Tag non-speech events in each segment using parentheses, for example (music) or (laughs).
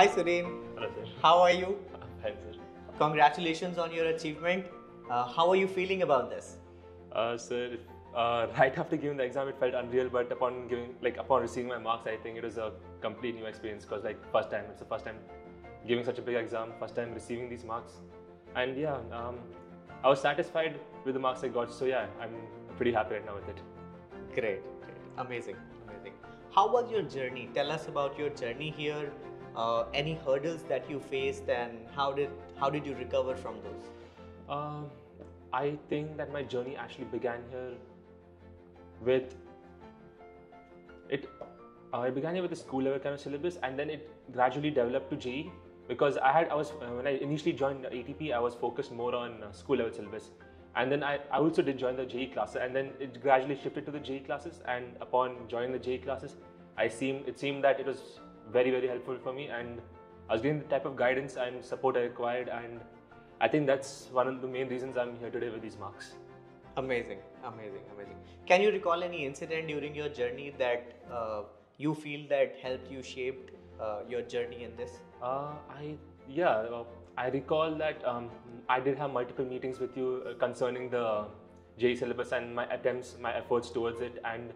Hi, Surin. Hello, sir. How are you? (laughs) Hi, sir. Congratulations on your achievement. Uh, how are you feeling about this? Uh, sir, uh, (laughs) right after giving the exam, it felt unreal. But upon giving, like, upon receiving my marks, I think it was a complete new experience. Cause like first time, it's the first time giving such a big exam, first time receiving these marks, and yeah, um, I was satisfied with the marks I got. So yeah, I'm pretty happy right now with it. Great, great, amazing, amazing. How was your journey? Tell us about your journey here. Uh, any hurdles that you faced, and how did how did you recover from those? Um, I think that my journey actually began here with it. Uh, I began here with the school level kind of syllabus, and then it gradually developed to JEE because I had I was uh, when I initially joined ATP, I was focused more on uh, school level syllabus, and then I, I also did join the JEE classes, and then it gradually shifted to the JEE classes, and upon joining the JEE classes, I seem it seemed that it was very very helpful for me, and I was getting the type of guidance and support I required, and I think that's one of the main reasons I'm here today with these marks. Amazing, amazing, amazing. Can you recall any incident during your journey that uh, you feel that helped you shaped uh, your journey in this? Uh, I yeah, uh, I recall that um, I did have multiple meetings with you uh, concerning the JEE syllabus and my attempts, my efforts towards it, and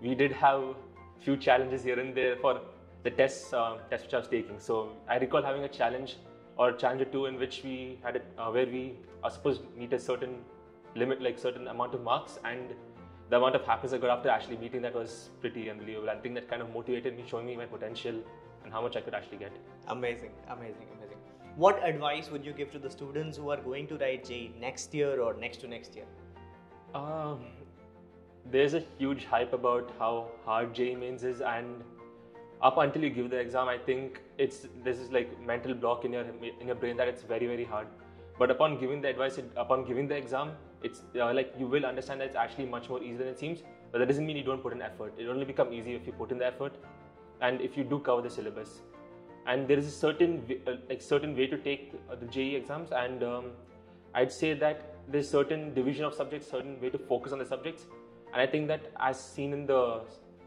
we did have a few challenges here and there for the tests, uh, tests which I was taking. So I recall having a challenge or challenge or two in which we had it, uh, where we are supposed to meet a certain limit, like certain amount of marks, and the amount of happiness I got after actually meeting that was pretty unbelievable. I think that kind of motivated me, showing me my potential and how much I could actually get. Amazing, amazing, amazing. What advice would you give to the students who are going to write JEE next year or next to next year? Um, there's a huge hype about how hard JEE mains is, and up until you give the exam, I think it's this is like mental block in your in your brain that it's very very hard. But upon giving the advice, upon giving the exam, it's uh, like you will understand that it's actually much more easy than it seems. But that doesn't mean you don't put in effort. It only become easy if you put in the effort, and if you do cover the syllabus. And there is a certain uh, like certain way to take uh, the JEE exams, and um, I'd say that there's certain division of subjects, certain way to focus on the subjects, and I think that as seen in the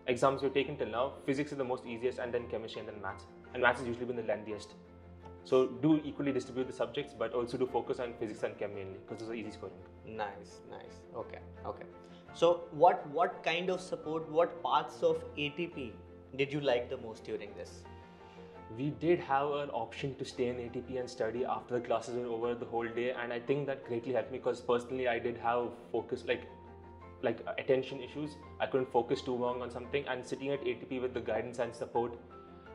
exams you've taken till now, physics is the most easiest, and then chemistry, and then maths. And maths has usually been the lengthiest. So do equally distribute the subjects, but also do focus on physics and chem mainly, because those are easy scoring. Nice, nice. Okay, okay. So what what kind of support, what parts of ATP did you like the most during this? We did have an option to stay in ATP and study after the classes were over the whole day, and I think that greatly helped me because personally I did have focus like like attention issues. I couldn't focus too long on something, and sitting at ATP with the guidance and support,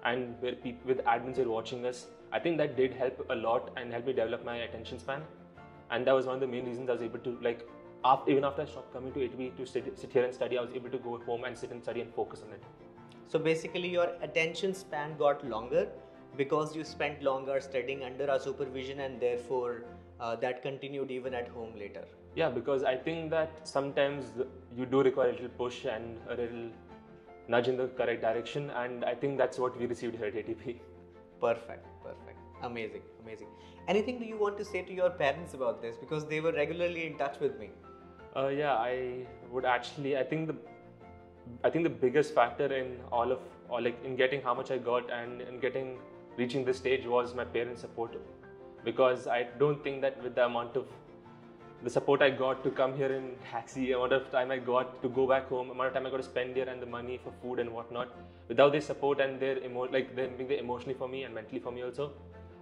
and where people with admins are watching us, I think that did help a lot and helped me develop my attention span. And that was one of the main reasons I was able to like, after, even after I stopped coming to ATP to sit, sit here and study, I was able to go home and sit and study and focus on it. So basically, your attention span got longer because you spent longer studying under our supervision, and therefore uh, that continued even at home later. Yeah, because I think that sometimes you do require a little push and a little nudge in the correct direction, and I think that's what we received here at ATP. Perfect, perfect, amazing, amazing. Anything do you want to say to your parents about this? Because they were regularly in touch with me. Uh, yeah, I would actually. I think the, I think the biggest factor in all of, or like in getting how much I got and in getting reaching this stage was my parents' support, because I don't think that with the amount of the support I got to come here in taxi, amount of time I got to go back home, amount of time I got to spend here, and the money for food and whatnot. Without their support and their emo- like them being there emotionally for me and mentally for me also,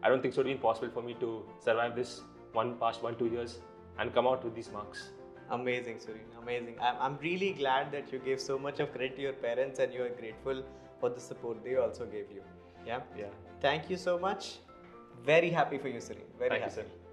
I don't think so it would be possible for me to survive this one past one two years and come out with these marks. Amazing, Surin. Amazing. I'm, I'm really glad that you gave so much of credit to your parents and you are grateful for the support they also gave you. Yeah. Yeah. Thank you so much. Very happy for you, Surin. Very Thank you, happy. sir.